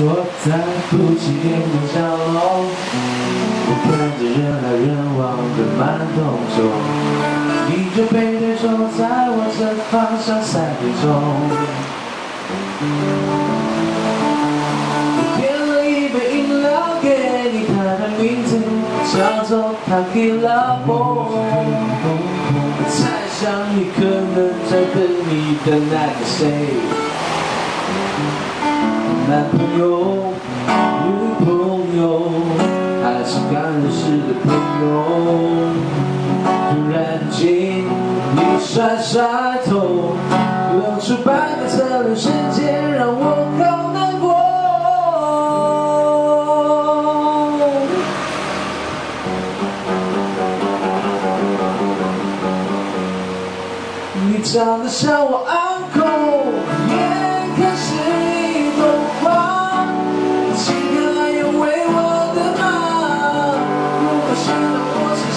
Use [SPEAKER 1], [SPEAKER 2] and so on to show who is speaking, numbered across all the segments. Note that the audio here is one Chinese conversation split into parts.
[SPEAKER 1] 坐在不起眼的角落，我看着人来人往的慢动作，你就背对坐在我这方向三点钟。我点了一杯饮料给你，它的名字叫做 Tequila Boy。我猜想你可能在等你的那个谁。男朋友、女朋友，还是刚认识的朋友？突然间，你甩甩头，露出半个侧脸，瞬间让我好难过。你长得像我爱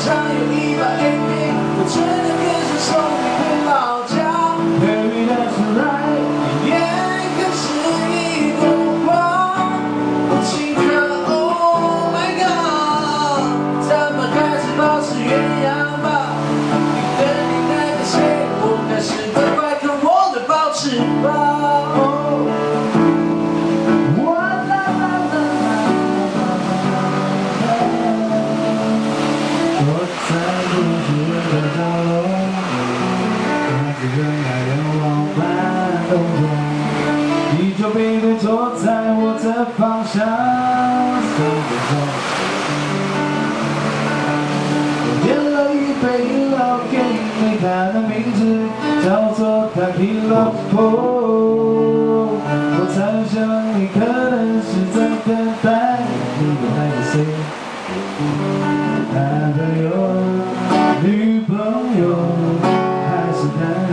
[SPEAKER 1] 上有一把 AK，我真的更想送你的角落，看着人来人往慢动作，你就背对坐在我的方向，三点钟。我点了一杯饮料给你，它的名字叫做 Tequila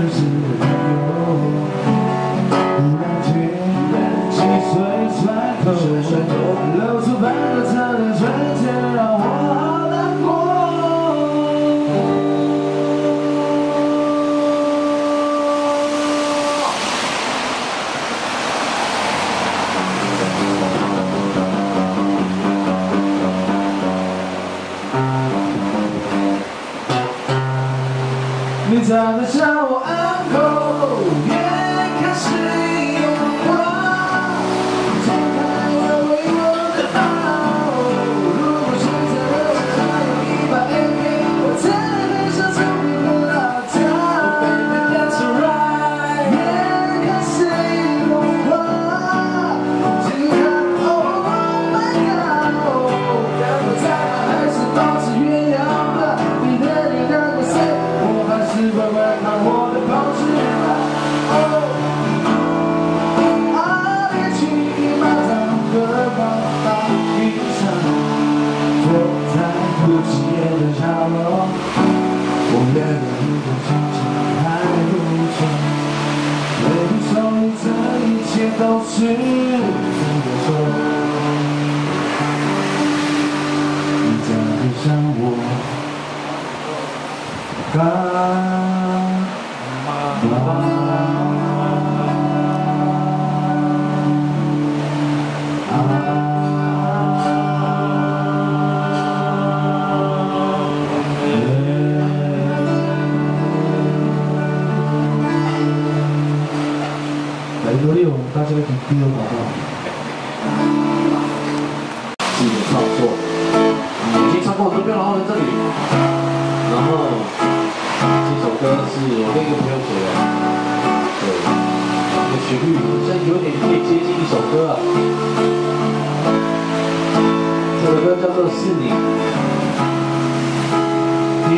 [SPEAKER 1] 是刚我连个一个亲亲还不错。每一场雨这一切都是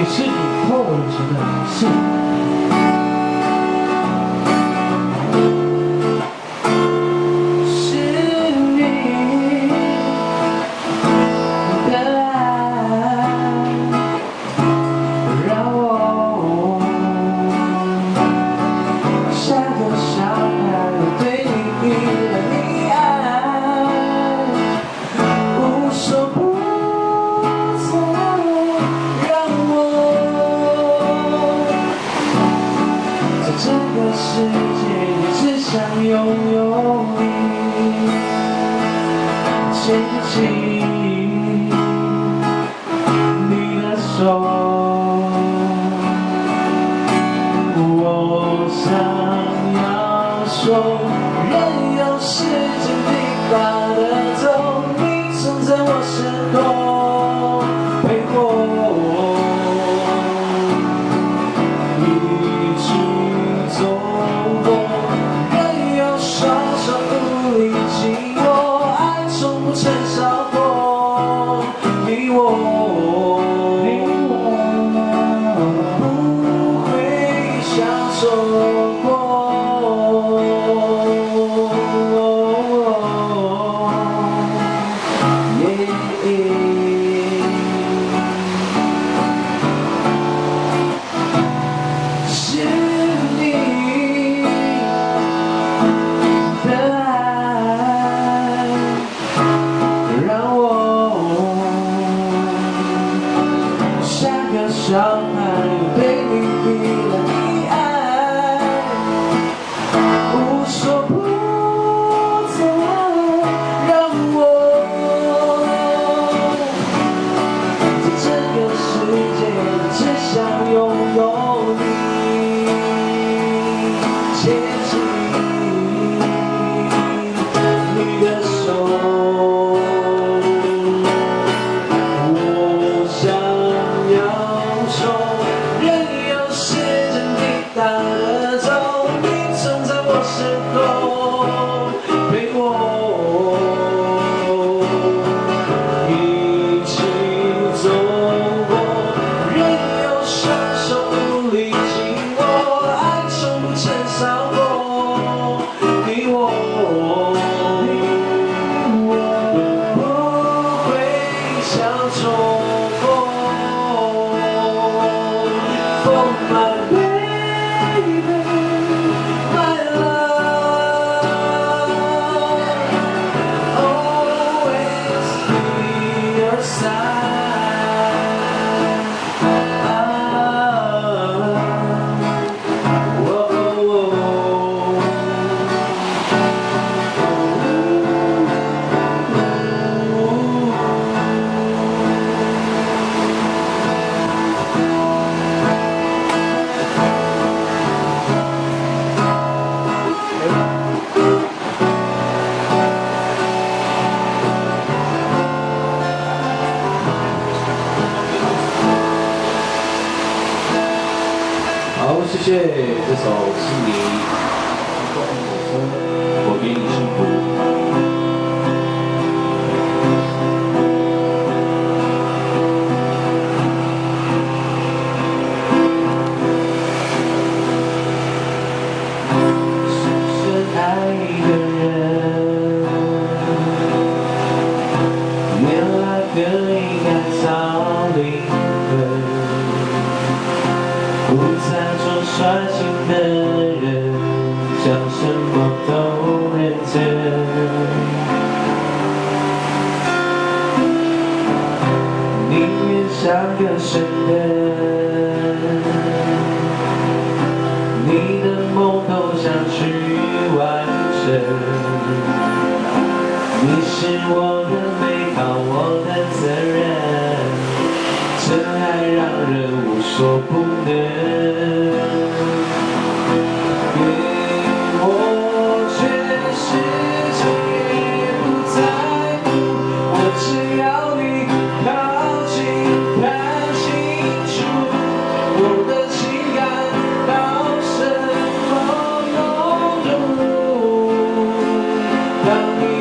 [SPEAKER 1] 是你后人写的，是拥有你紧紧相中。这 Deus.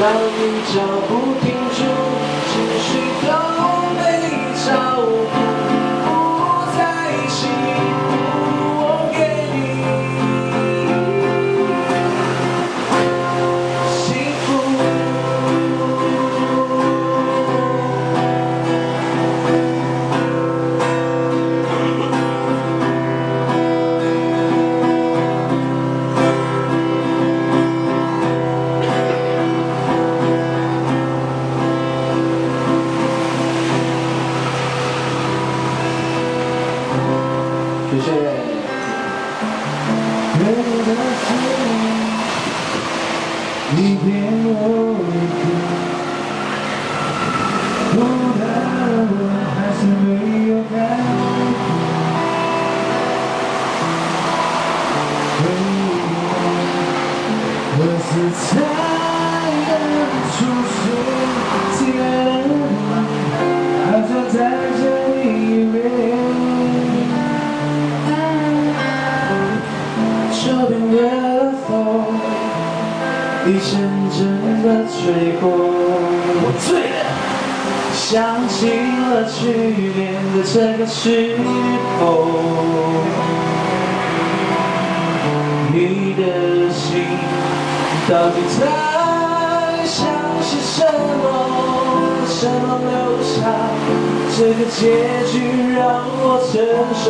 [SPEAKER 1] 当你脚步停住，情绪都被照顾。谢谢我醉了，想起了去年的这个时候。你的心到底在想些什么？什么留下这个结局让我承受？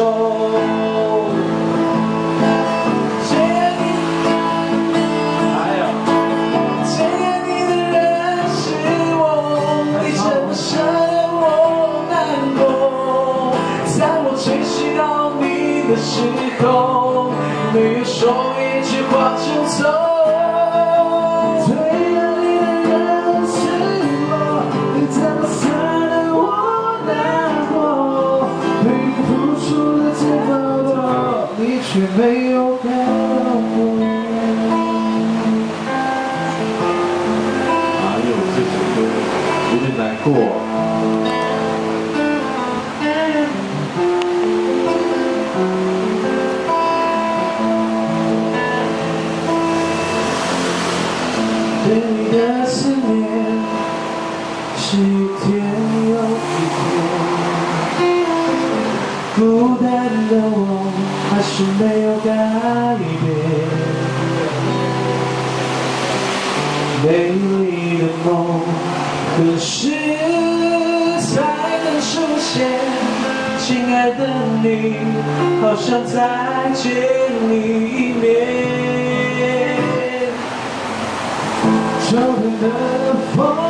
[SPEAKER 1] may open 美丽的梦何时才能出现。亲爱的你好想再见你一面。秋天的风